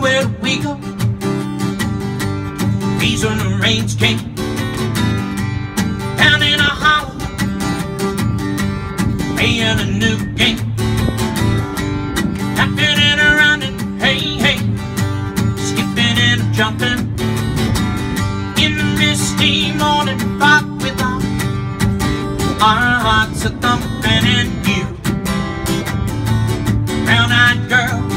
where do we go? These when the rains came Down in a hollow Playing a new game. Tapping and running, hey, hey. Skipping and jumping In the misty morning fog without Our hearts are thumping and you. Brown-eyed girl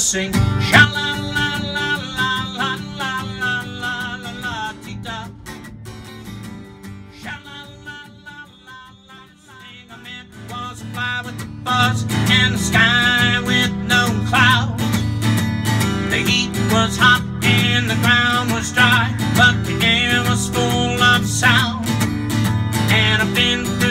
sing sha la la la la la la la la la la da sha la la la la la Sing a man was a fly with the buzz And the sky with no clouds The heat was hot and the ground was dry But the air was full of sound And I've been through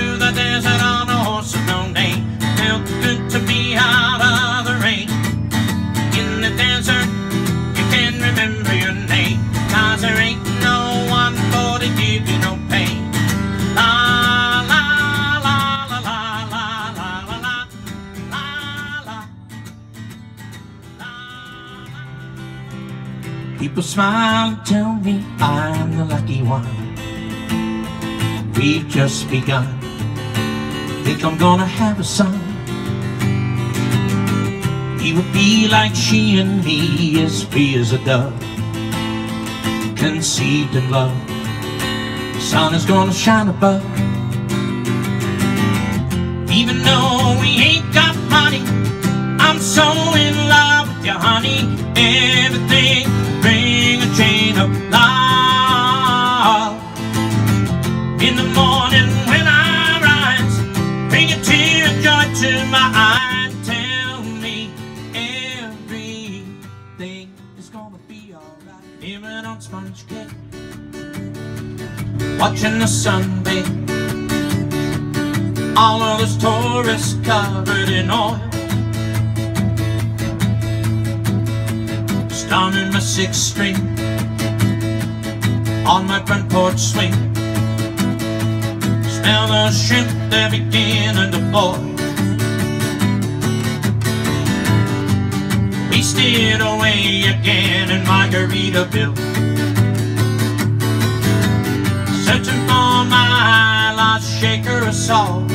People smile and tell me I'm the lucky one. We've just begun. Think I'm gonna have a son. He would be like she and me As free as a dove. Conceived in love. The sun is gonna shine above. Even though we ain't got money I'm so in love with you, honey. Everything bring a chain of love. In the morning when I rise Bring a tear of joy to my eye Tell me everything is gonna be alright. Living on sponge cake. Watching the sun bathe All of those tourists covered in oil Strumming my six string On my front porch swing. Smell the shrimp, they're beginning to boil We steered away again in Margaritaville Searching for my lost shaker of salt.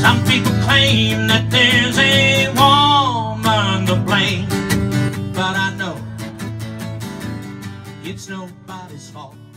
Some people claim that there's a not his fault.